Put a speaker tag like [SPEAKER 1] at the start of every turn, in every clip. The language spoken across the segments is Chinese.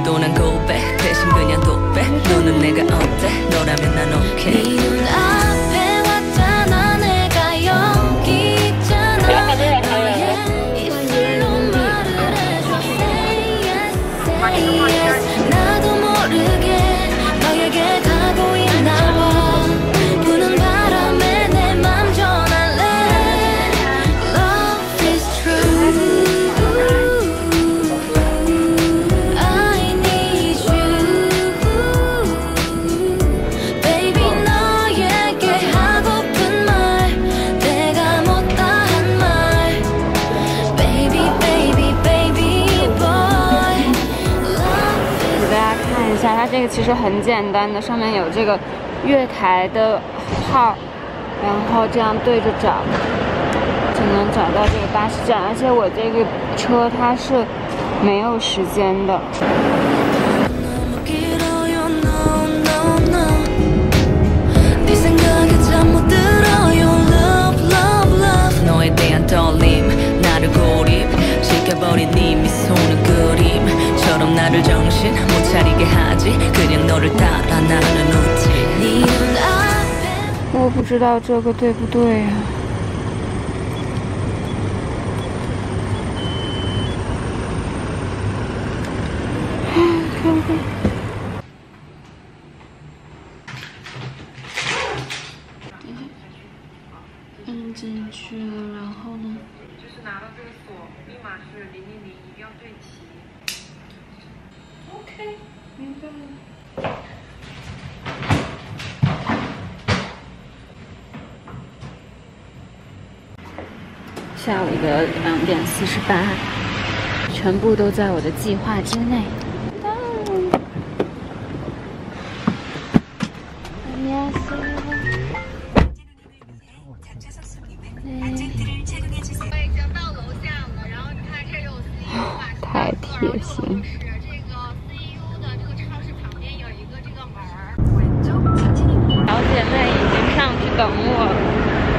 [SPEAKER 1] 오늘도 난 它这个其实很简单的，上面有这个月台的号，然后这样对着找，就能找到这个巴士站。而且我这个车它是没有时间的。知道这个对不对呀、摁进去了，然后呢？
[SPEAKER 2] 就是拿到这个锁，密码是零零零，一定要对齐。OK，明白了。
[SPEAKER 1] 下午的两点四十八，全部都在我的计划之内。太贴心。小姐妹已经上去等我，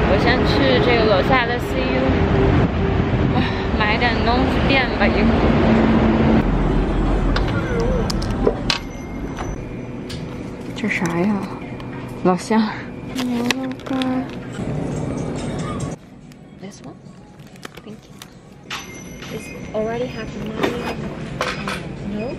[SPEAKER 1] 我先去这个楼下的 CU，点东西垫吧一会儿。这啥呀？老乡。牛肉干。This one? Thank you. Is already have money? No.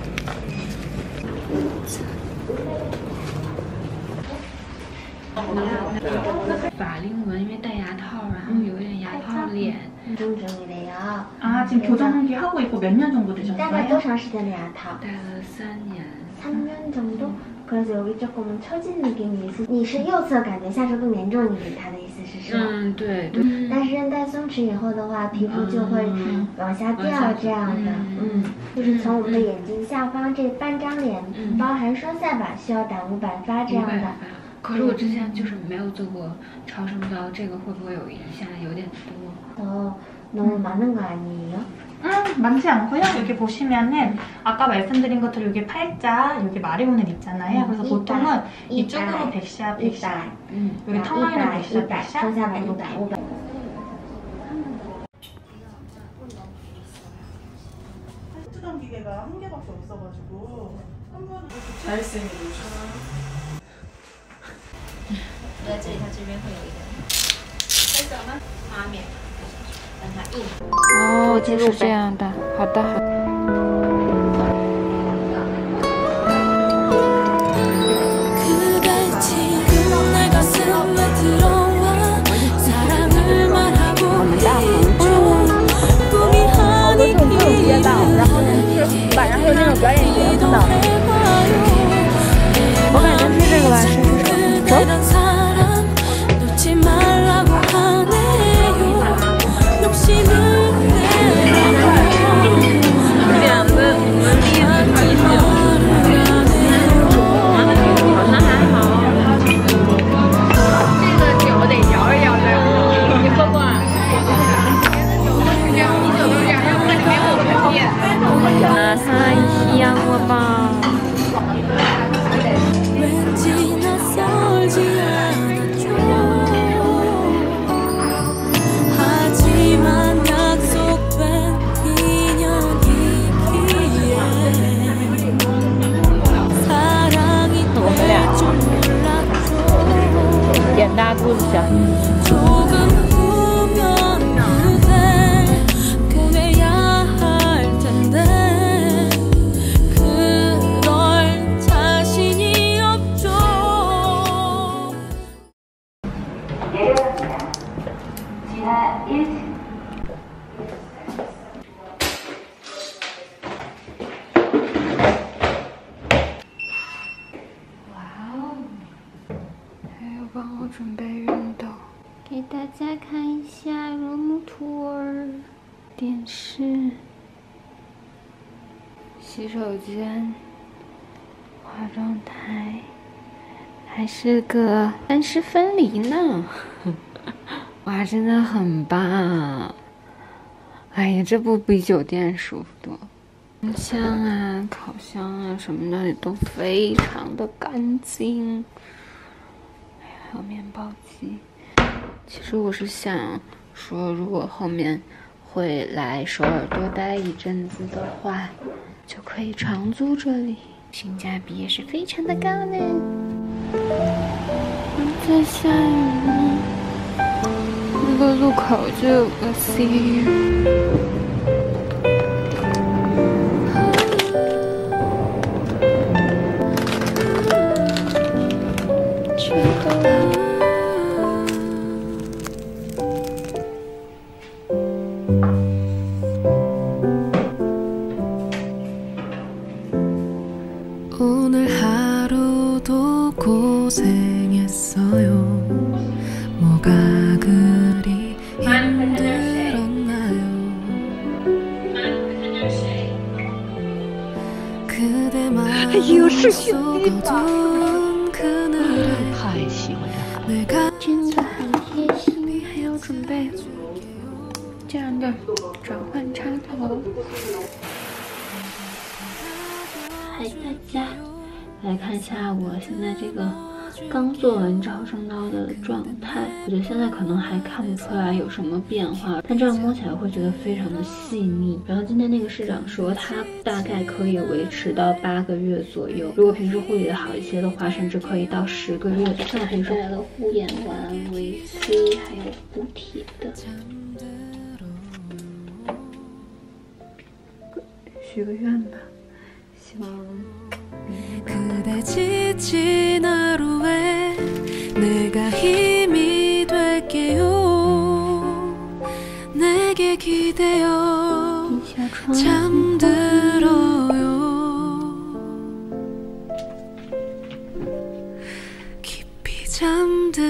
[SPEAKER 1] 法令纹，因为戴牙套，然后有一点牙套脸。
[SPEAKER 3] 교정 중이래요.
[SPEAKER 4] 아 지금 교정기 하고 있고 몇 년 정도
[SPEAKER 3] 大概
[SPEAKER 4] 되셨어요?
[SPEAKER 3] 多长时间的牙套？
[SPEAKER 1] 戴了三年。
[SPEAKER 3] 3년 정도? 그래서 여기 조금 처진 느낌이 있어. 你是右侧感觉下垂更严重一点，他的意思是是吧？
[SPEAKER 1] 嗯，对对。
[SPEAKER 3] 但是韧带松弛以后的话，皮肤就会
[SPEAKER 1] 嗯
[SPEAKER 3] 往下掉
[SPEAKER 1] 往下
[SPEAKER 3] 这样的，
[SPEAKER 1] 嗯
[SPEAKER 3] 嗯，就是从我们的眼睛下方这半张脸，
[SPEAKER 1] 嗯
[SPEAKER 3] 包含双下巴，需要打无百发这样的。
[SPEAKER 1] 可是我之前就是没有做过超声刀，这个会不会有一下有点多？
[SPEAKER 3] 더 너무 많은 거 아니에요?
[SPEAKER 4] 음, 많지 않고요. 여기 보시면은 아까 말씀드린 것처럼 여기 팔자, 여기 마리오는 있잖아요. 그래서
[SPEAKER 3] 이빨,
[SPEAKER 4] 보통은
[SPEAKER 3] 이빨,
[SPEAKER 4] 이쪽으로 백시야, 백시야.
[SPEAKER 3] 100,
[SPEAKER 1] 음.
[SPEAKER 4] 여기 턱라인은
[SPEAKER 3] 100,
[SPEAKER 4] 백시야,
[SPEAKER 3] 100,
[SPEAKER 4] 백시야.
[SPEAKER 3] 双下巴 100,
[SPEAKER 4] 이렇게.
[SPEAKER 3] 500.
[SPEAKER 5] 수정 기계가 한 개밖에 없어가지고 한 번은
[SPEAKER 6] 在这里，它这边会有一个画面，让它印。
[SPEAKER 1] 哦，就是这样的。好的，好的。帮我准备熨斗，给大家看一下 room tour，电视、洗手间、化妆台，还是个干湿分离呢。哇，真的很棒！哎呀，这不比酒店舒服多？冰箱啊、烤箱啊什么的也都非常的干净。哎呀，还有面包机。其实我是想说，如果后面会来首尔多待一阵子的话，就可以长租这里，性价比也是非常的高呢。在下雨呢，那个路口就有个 C。
[SPEAKER 7] 太喜欢这个。
[SPEAKER 8] 내가
[SPEAKER 1] 真的很贴心，还有准备这样的转换插头。嗨，大家，来看一下我现在这个刚做完超声刀的状态。我觉得现在可能还看不出来有什么变化，但这样摸起来会觉得非常的细腻。然后今天那个市长说，他大概可以维持到八个月左右，如果平时护理的好一些的话，甚至可以到十个月。这还带来了护眼丸、维 C，还有补铁的。许个愿吧，希望
[SPEAKER 8] 그대 지친 하루에 내가 힘이 될게요. 내게 기대어 잠들어요. 깊이 잠들어요.